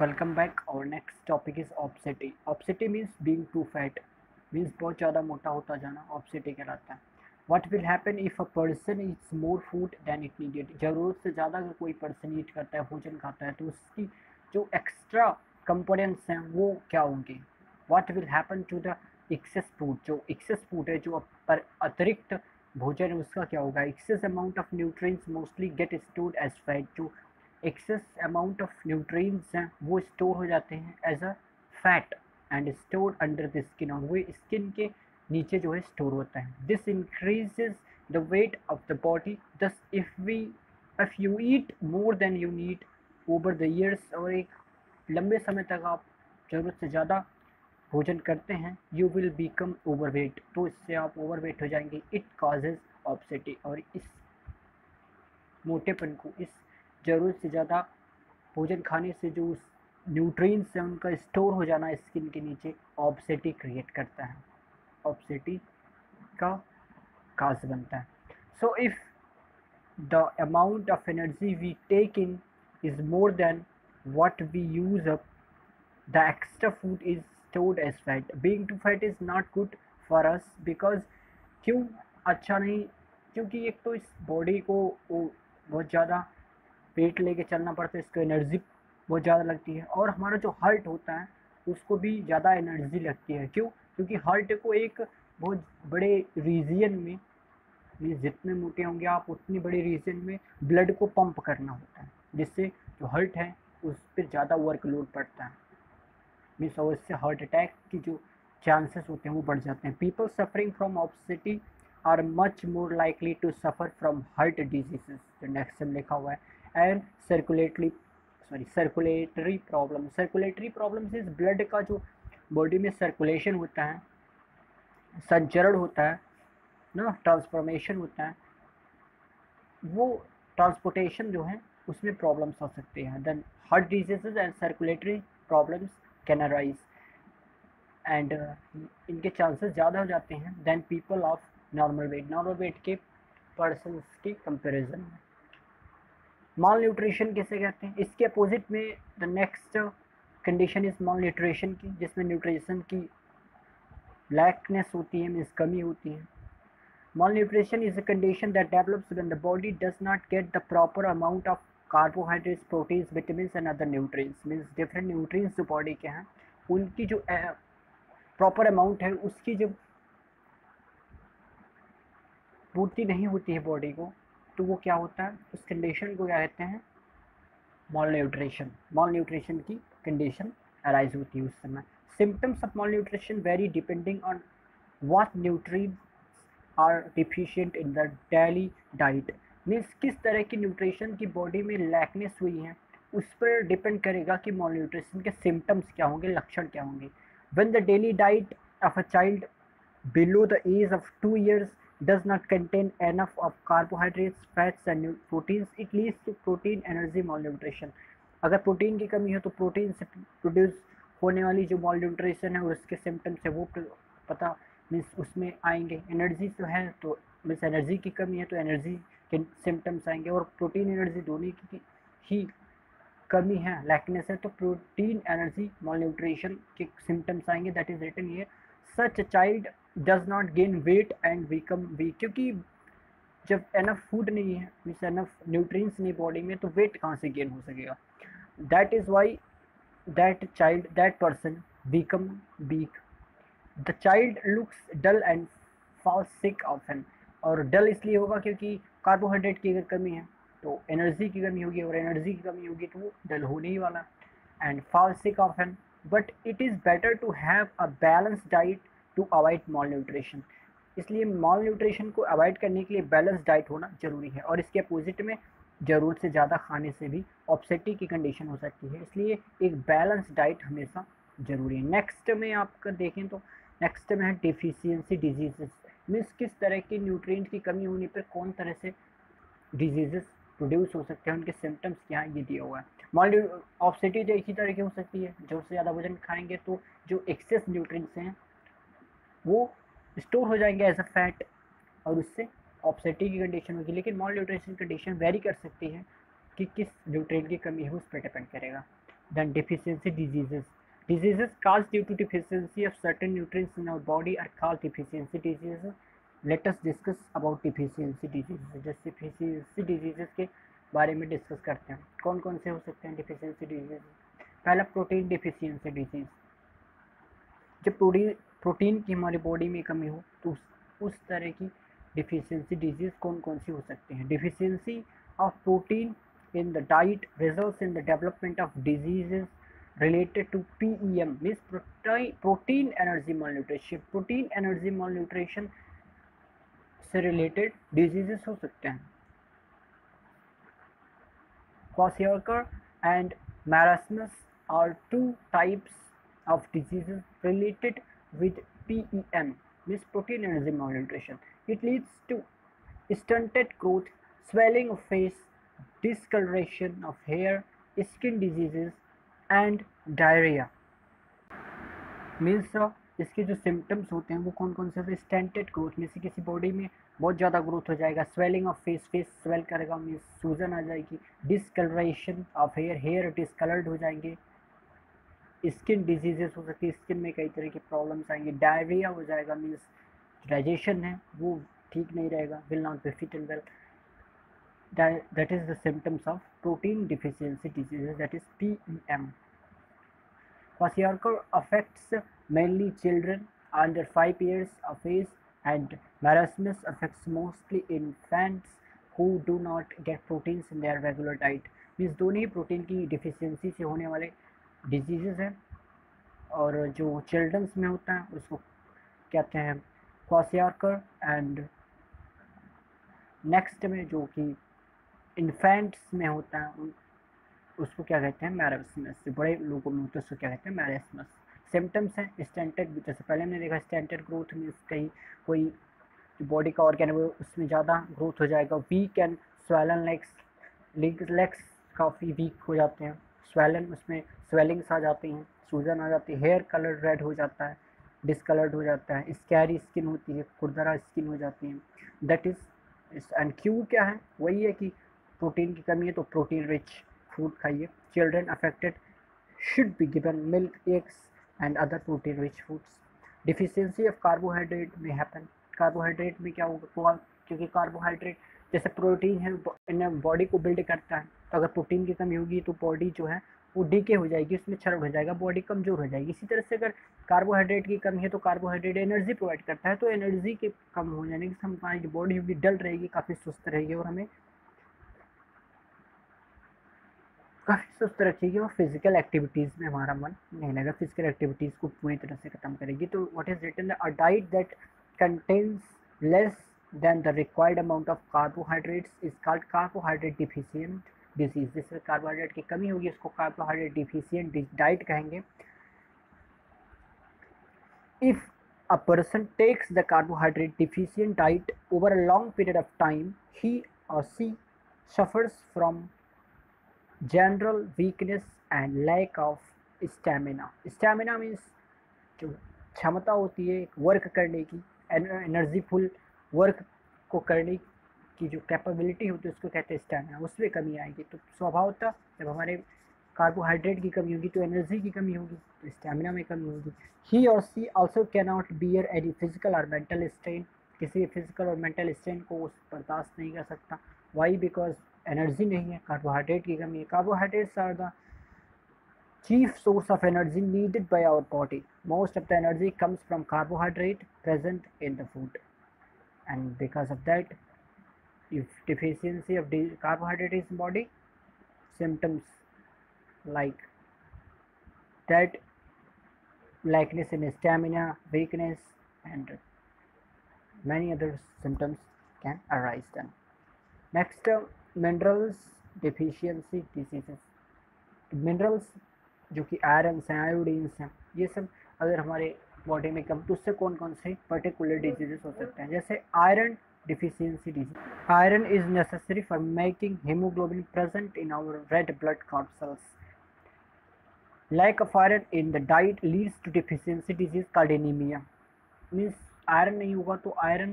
Welcome back और next topic is obesity obesity means being too fat means बहुत ज़्यादा मोटा होता जाना ऑप्सिटी कहलाता है। What will happen if a person is more food than it needed ज़रूरत से ज़्यादा अगर कोई पर्सन ईट करता है, भोजन खाता है तो उसकी जो एक्स्ट्रा कंपोनेंट्स हैं, वो क्या होंगे? What will happen to the excess food जो एक्सेस फ़ूड है, जो पर अतिरिक्त भोजन है, उसका क्या होगा? Excess amount of nutrient mostly get stored as fat जो एक्सेस अमाउंट ऑफ़ न्यूट्रिएंट्स हैं, वो स्टोर हो जाते हैं as a fat and store under the skin और वो स्किन के नीचे जो है स्टोर होता है। This increases the weight of the body thus if we if you eat more than you need over the years और एक लंबे समय तक आप ज़रूरत से ज़्यादा भोजन करते हैं यू विल बिकम ओवरवेट तो इससे आप ओवरवेट हो जाएँगे। इट काजेज ऑब्सिटी और इस मोटेपन को, इस ज़रूरत से ज़्यादा भोजन खाने से जो उस न्यूट्रिएंट्स है उनका स्टोर हो जाना स्किन के नीचे ऑब्सिटी क्रिएट करता है। ऑब्सिटी का काज बनता है। So if the amount of energy we take in is more than what we use up, the extra food is stored as fat. Being too fat is not good for us because क्यों अच्छा नहीं? क्योंकि एक तो इस body को वो बहुत ज़्यादा पेट लेके चलना पड़ता है, इसको एनर्जी बहुत ज़्यादा लगती है। और हमारा जो हार्ट होता है, उसको भी ज़्यादा एनर्जी लगती है। क्यों? क्योंकि हार्ट को एक बहुत बड़े रीजन में जितने मोटे होंगे, आप उतनी बड़े रीजन में ब्लड को पंप करना होता है। जिससे जो हार्ट है, उस पर ज़्यादा वर्कलोड पड़ता है। मीन्स और इससे हार्ट अटैक की जो चांसेस होते हैं, वो बढ़ जाते हैं। People suffering from obesity are much more likely to suffer from heart diseases जो नेक्स्ट में लिखा हुआ है and circulatory sorry circulatory problem circulatory problem इस ब्लड का जो बॉडी में सर्कुलेशन होता है, संचरण होता है, ना ट्रांसफॉर्मेशन होता है, वो ट्रांसपोर्टेशन जो है, उसमें प्रॉब्लम्स हो सकते हैं। Then heart diseases and circulatory problems can arise and इनके चांसेस ज़्यादा हो जाते हैं then people of normal weight normal weight के पर्सन के कंपेरिजन में। माल न्यूट्रिशन किसे कहते हैं? इसके अपोजिट में the next condition is malnutrition की, जिसमें न्यूट्रीशन की ब्लैकनेस होती है मीन कमी होती है। Malnutrition is a condition that develops when the body does not get the proper amount of carbohydrates proteins vitamin and other nutrients means different nutrients जो body के हैं, उनकी जो प्रॉपर अमाउंट है, उसकी जो पूर्ति नहीं होती है बॉडी को तो वो क्या होता है? उस कंडीशन को क्या कहते हैं? मॉल न्यूट्रिशन मॉल न्यूट्रिशन की कंडीशन अराइज होती है उस समय। Symptoms of malnutrition vary depending on what nutrients are deficient in the daily diet means किस तरह की न्यूट्रिशन की बॉडी में लैकनेस हुई है, उस पर डिपेंड करेगा कि मॉल न्यूट्रिशन के सिम्टम्स क्या होंगे, लक्षण क्या होंगे। When the daily diet of a child below the age of two years not contain enough of carbohydrates fats and proteins it leads to protein energy malnutrition अगर protein की कमी है तो प्रोटीन से प्रोड्यूस होने वाली जो मॉल न्यूट्रिशन है और उसके सिम्टम्स है, वो पता मीन्स उसमें आएँगे। एनर्जी तो है तो मीन्स एनर्जी की कमी है तो एनर्जी के सिम्टम्स आएँगे और प्रोटीन एनर्जी दोनों की ही कमी है लैकनेस है तो प्रोटीन एनर्जी मॉल न्यूट्रिशन के सिम्टम्स आएँगे। दैट इज़ रिटन ये such child does not gain weight and become weak क्योंकि जब एनफ फ़ूड नहीं है मीन्स एनफ न्यूट्रिएंट्स नहीं बॉडी में तो वेट कहाँ से गेन हो सकेगा? That is why that child that person become weak the child looks dull and fall sick often और डल इसलिए होगा क्योंकि कार्बोहाइड्रेट की अगर कमी है तो एनर्जी की कमी होगी। और एनर्जी की कमी होगी तो वो डल होने ही वाला। And fall sick often but it is better to have a balance diet to avoid malnutrition इसलिए मॉल न्यूट्रिशन को अवॉइड करने के लिए बैलेंस डाइट होना ज़रूरी है और इसके अपोजिट में ज़रूरत से ज़्यादा खाने से भी ऑप्सेटी की कंडीशन हो सकती है। इसलिए एक बैलेंस डाइट हमेशा ज़रूरी है। नेक्स्ट में आप देखें तो नेक्स्ट में है डिफिशियंसी डिजीजेस मीन्स किस तरह की न्यूट्रिएंट की कमी होने पर कौन तरह से डिजीजेस प्रोड्यूस हो सकते हैं, उनके सिम्टम्स क्या हैं, ये दिया हुआ है। मॉल ऑप्सिटी तो एक ही तरह की हो सकती है। जो से ज़्यादा वज़न खाएँगे तो जो एक्सेस न्यूट्रिएंट्स हैं वो स्टोर हो जाएँगे एज अ फैट और उससे ऑप्सेटी की कंडीशन होगी। लेकिन मॉल न्यूट्रिशन कंडीशन वेरी कर सकती है कि किस न्यूट्रेन की कमी है, उस पर डिपेंड करेगा। Than deficiency diseases diseases cause due to deficiency of certain nutrients in our body are called deficiency diseases let discuss about deficiency diseases deficiency diseases के बारे में डिस्कस करते हैं। कौन कौन से हो सकते हैं डिफिशियंसी डिजीजेस पहला प्रोटीन डिफिशियंसी डिज़ीज़ जब प्रोटीन प्रोटीन की हमारी बॉडी में कमी हो तो उस, उस तरह की डिफिशियंसी डिज़ीज़ कौन कौन सी हो सकती हैं? Deficiency of protein in the diet result in the development of diseases related to P E M mean protein energy malnutrition protein energy malnutrition से रिलेटेड डिजीजेस हो सकते हैं। Kwashiorkor and marasmus are two types of disease related with PEM means protein energy malnutrition it leads to stunted growth swelling of face discoloration of hair, skin diseases and diarrhea. Means इसके जो symptoms होते हैं वो कौन कौन से होते हैं स्टेंटेड ग्रोथ में से किसी बॉडी में बहुत ज़्यादा ग्रोथ हो जाएगा swelling of face face swell करेगा मीन्स सूजन आ जाएगी discoloration of hair hair discoloured हो जाएँगे स्किन डिजीजेस हो सकती है स्किन में कई तरह की प्रॉब्लम्स आएँगे। डायरिया हो जाएगा मीन्स डाइजेशन है, वो ठीक नहीं रहेगा will not be fit and well that is the symptoms of protein deficiency disease that is P E M kwashiorkor affects mainly children under five years of age and marasmus affects mostly infants who do not get proteins in their regular diet means दोनों ही protein की deficiency से होने वाले disease हैं और जो children's में होता है, उसको कहते हैं क्वासियारकर एंड नेक्स्ट में जो कि इन्फेंट्स में होता है उसको क्या कहते हैं? मैरसमस बड़े लोगों में होता है, उसको क्या कहते हैं? मैरसमस सिम्टम्स हैं स्टेंटेड जैसे पहले हमने देखा स्टेंटेड ग्रोथ में कहीं, कोई बॉडी का ऑर्गेन उसमें ज़्यादा ग्रोथ हो जाएगा weak and swollen legs legs काफ़ी वीक हो जाते हैं। स्वेलन उसमें स्वेलिंग्स आ जाती हैं, सूजन आ जाती है हेयर कलर रेड हो जाता है डिसकलर्ड हो जाता है स्कैरी स्किन होती है, खुरदरा स्किन हो जाती है। दैट इज़ एंड क्यू क्या है? वही है कि प्रोटीन की कमी है तो प्रोटीन रिच फ़ूड खाइए। Children affected should be given milk eggs and other protein rich foods deficiency of carbohydrate में हैपन कार्बोहाइड्रेट में क्या होगा? क्योंकि कार्बोहाइड्रेट जैसे प्रोटीन है इन्हें बॉडी को बिल्ड करता है। तो अगर प्रोटीन की कमी होगी तो बॉडी जो है, वो डीके हो जाएगी, उसमें क्षरण हो जाएगा बॉडी कमज़ोर हो जाएगी। इसी तरह से अगर कार्बोहाइड्रेट की कमी है तो कार्बोहाइड्रेट एनर्जी प्रोवाइड करता है। तो एनर्जी के कम हो जाने से हमारी बॉडी होगी डल रहेगी, काफ़ी सुस्त रहेगी और हमें काफ़ी सुस्त रखेगी और फ़िज़िकल एक्टिविटीज़ में हमारा मन नहीं लगेगा। फ़िज़िकल एक्टिविटीज़ को पूरी तरह से ख़त्म करेगी। तो what is written a diet that contains less than the required amount of carbohydrates is called carbohydrate deficient disease जिसमें कार्बोहाइड्रेट की कमी होगी, उसको कार्बोहाइड्रेट डिफिशियंट डाइट कहेंगे। If a person takes the carbohydrate deficient diet over a long period of time, he or she suffers from general weakness and lack of stamina stamina means जो क्षमता होती है work करने की energyful work को करने की जो कैपेबिलिटी होती है, उसको कहते हैं स्टेमिना उसमें कमी आएगी। तो स्वभावतः जब हमारे कार्बोहाइड्रेट की कमी होगी तो एनर्जी की कमी होगी तो स्टेमिना में कमी होगी। He or she also can not bear any physical or mental strain किसी भी फ़िज़िकल और मेंटल स्ट्रेन को उस बर्दाश्त नहीं कर सकता। वाई बिकॉज़ एनर्जी नहीं है कार्बोहाइड्रेट की कमी है। Carbohydrates are the chief source of energy needed by our body. Most of the energy comes from carbohydrate present in the food. And because of that, if deficiency of carbohydrate is in body, symptoms like that likeness in stamina, weakness, and many other symptoms can arise then. Next, uh, minerals deficiency diseases minerals जो कि irons हैं आयोडीन्स हैं ये सब अगर हमारे body में कम तो उससे कौन कौन से पर्टिकुलर डिजीजेस हो सकते हैं? जैसे iron deficiency disease iron is necessary for making haemoglobin present in our red blood card cells lack of iron in the diet leads to deficiency disease called anemia. Means iron नहीं होगा तो iron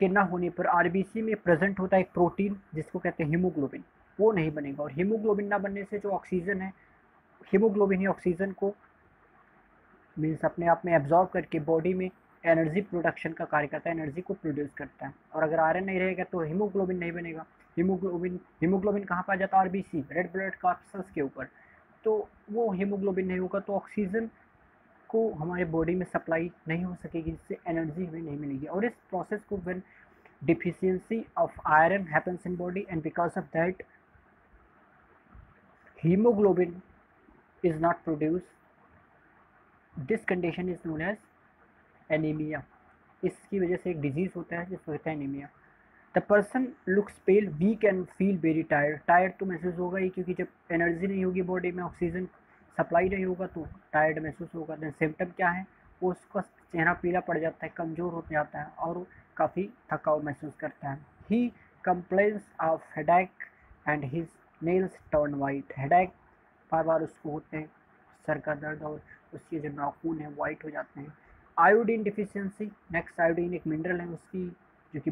के ना होने पर RBC में present होता है एक प्रोटीन जिसको कहते हैं हीमोग्लोबिन वो नहीं बनेगा और हीमोग्लोबिन ना बनने से जो ऑक्सीजन है हीमोग्लोबिन ही ऑक्सीजन को मीन्स अपने आप में एब्जॉर्ब करके बॉडी में एनर्जी प्रोडक्शन का कार्य करता है एनर्जी को प्रोड्यूस करता है। और अगर आयरन नहीं रहेगा तो हीमोग्लोबिन नहीं बनेगा। हीमोग्लोबिन हीमोग्लोबिन कहाँ पाया जाता है? आरबीसी रेड ब्लड कार्पसल्स के ऊपर। तो वो हीमोग्लोबिन नहीं होगा तो ऑक्सीजन को हमारे बॉडी में सप्लाई नहीं हो सकेगी, जिससे एनर्जी हमें नहीं मिलेगी। और इस प्रोसेस को when deficiency of iron happens in body and because of that haemoglobin is not produced this condition is known as anemia. इसकी वजह से एक डिज़ीज़ होता है जिसको कहते हैं anaemia the person looks pale weak and feel very tired tired तो महसूस होगा ही, क्योंकि जब एनर्जी नहीं होगी बॉडी में ऑक्सीजन सप्लाई नहीं होगा तो टायर्ड महसूस होगा. देन सिम्टम क्या है? वो उसका चेहरा पीला पड़ जाता है, कमज़ोर हो जाता है और काफ़ी थकाव महसूस करता है. He complains of headache and his nails turn white headache बार बार उसको होते हैं, सर का दर्द और उसके जो नाखून है वाइट हो जाते हैं। आयोडीन डिफिशियंसी नेक्स्ट आयोडीन एक मिनरल है उसकी, जो कि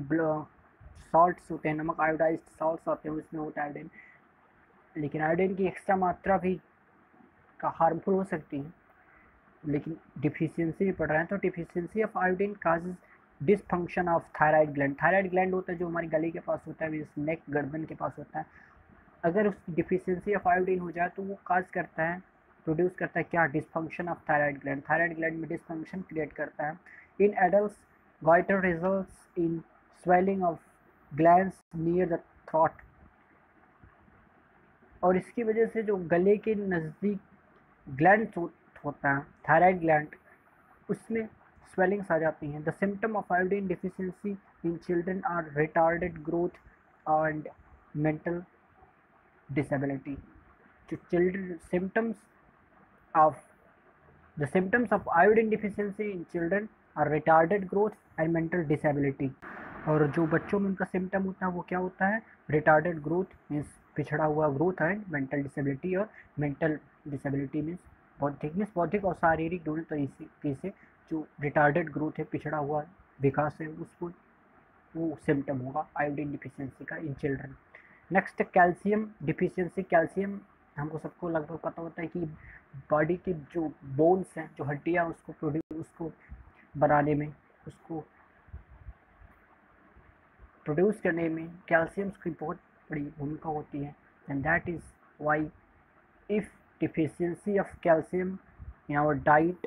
सॉल्ट्स होते हैं, नमक आयोडाइज सॉल्ट्स होते हैं, उसमें होता है आयोडीन लेकिन आयोडीन की एक्स्ट्रा मात्रा भी का हार्मफुल हो सकती है। लेकिन डिफिशियंसी भी पढ़ रहे हैं तो deficiency of iodine causes dysfunction of thyroid gland thyroid gland होता है जो हमारी गले के पास होता है नेक गर्दन के पास होता है। अगर उसकी डिफिशियंसी ऑफ़ आयोडीन हो जाए तो वो काज करता है प्रोड्यूस करता है क्या? Dysfunction of thyroid gland thyroid gland में डिसफंक्शन क्रिएट करता है। In adult goitre result in swelling of gland near the throat और इसकी वजह से जो गले के नज़दीक ग्लैंड होता है थायराइड ग्लैंड उसमें स्वेलिंग्स आ जाती हैं। The symptom of iodine deficiency in children are retarded growth and mental disability. जो children symptoms of the symptoms of iodine deficiency in children are retarded growth and mental disability. और जो बच्चों में उनका सिम्टम होता है, वो क्या होता है? रिटार्डेड ग्रोथ मीन्स पिछड़ा हुआ ग्रोथ है मेंटल डिसेबिलिटी और मेंटल डिसेबिलिटी मीन्स बौद्धिक मीन्स बौद्धिक और शारीरिक दोनों तरीके से जो रिटार्डेड ग्रोथ है, पिछड़ा हुआ विकास है, उसको, वो सिम्टम होगा आयोडीन डिफिशियंसी का in children next calcium deficiency calcium हमको सबको लगभग पता होता है कि बॉडी के जो बोन्स हैं, जो हड्डियाँ उसको प्रोड्यूस उसको बनाने में, उसको प्रोड्यूस करने में कैल्शियम की बहुत बड़ी भूमिका होती है। And that is why if deficiency of calcium in our diet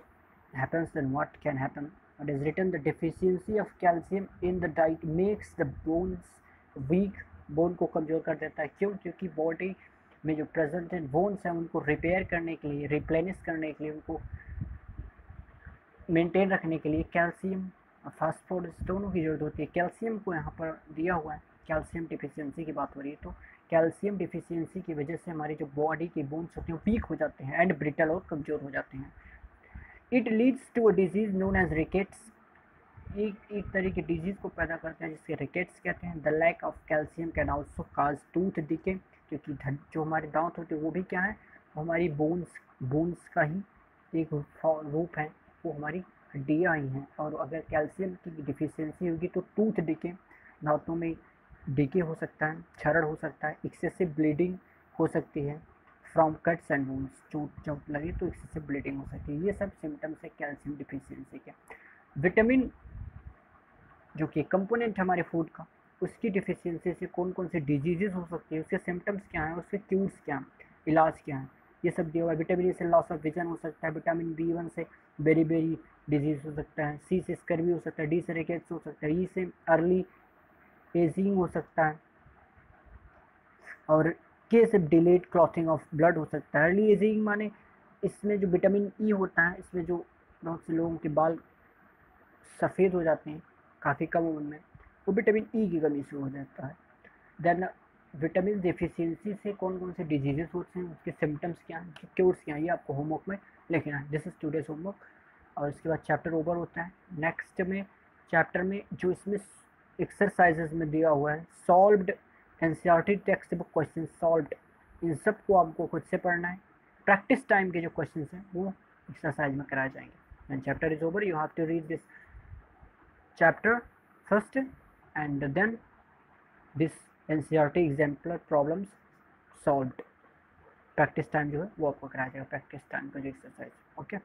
happens, then what can happen? It is written the deficiency of calcium in the diet makes the bones weak bone को कमज़ोर कर देता है। क्यों? क्योंकि body में जो present है बोन्स हैं, उनको रिपेयर करने के लिए रिप्लेनिश करने के लिए, उनको मेंटेन रखने के लिए कैल्शियम फास्फोरस दोनों की ज़रूरत होती है। कैल्शियम को यहाँ पर दिया हुआ है कैल्शियम डिफिशियंसी की बात हो रही है तो कैल्शियम डिफिशियंसी की वजह से हमारी जो बॉडी के बोन्स होते हैं वीक हो जाते हैं एंड ब्रिटल और कमज़ोर हो जाते हैं। It leads to a disease known as rickets एक एक तरह की डिज़ीज़ को पैदा करते हैं, जिसके रिकेट्स कहते हैं। The lack of calcium can also cause tooth decay क्योंकि जो हमारे दांत होते हैं, वो भी क्या है? हमारी बोन्स बोन्स का ही एक रूप है, वो हमारी हड्डियाँ ही। हैं और अगर कैल्शियम की डिफिशियंसी होगी तो टूथ डिके दांतों में डिके हो सकता है, क्षरण हो सकता है एक्सेसिव ब्लीडिंग हो सकती है फ्रॉम कट्स एंड वूंड्स चोट जब लगे तो एक्सेसिव ब्लीडिंग हो सकती है। ये सब सिम्टम्स है कैल्शियम डिफिशियंसी के। विटामिन जो कि कंपोनेंट है हमारे फ़ूड का उसकी डिफिशियंसी से कौन कौन से डिजीजेज हो सकती है, उसके सिम्टम्स क्या हैं, उसके क्यूर्स क्या हैं, इलाज क्या है, ये सब दिया हुआ है। विटामिन ए से लॉस ऑफ़ विजन हो सकता है विटामिन बी वन से बेरी बेरी डिज़ीज़ हो सकता है सी से स्कर्वी हो सकता है डी से रिकेट्स हो सकता है ई e से अर्ली एजिंग हो सकता है और के से डिलेड क्लॉथिंग ऑफ़ ब्लड हो सकता है। अर्ली एजिंग माने इसमें जो विटामिन ई e होता है, इसमें जो बहुत से लोगों के बाल सफ़ेद हो जाते हैं, काफ़ी कम उम्र में। वो विटामिन ई e की कमी से हो जाता है। देन विटामिन डिफिशियंसी से कौन कौन से डिजीजेस होते हैं, उसके सिम्टम्स क्या हैं क्योर्स क्या हैं, ये आपको होमवर्क में लिखना है। दिस इज़ टूडेज होमवर्क और इसके बाद चैप्टर ओवर होता है। नेक्स्ट में चैप्टर में जो इसमें एक्सरसाइजेज में दिया हुआ है solved in textbook question solve इन सबको आपको खुद से पढ़ना है। प्रैक्टिस टाइम के जो क्वेश्चन हैं, वो एक्सरसाइज में कराए जाएँगे। And chapter is over you have to read this chapter first and then this N C R T exemplar problems solve practice time जो है वो आपको कराया जाएगा प्रैक्टिस टाइम का जो एक्सरसाइज ओके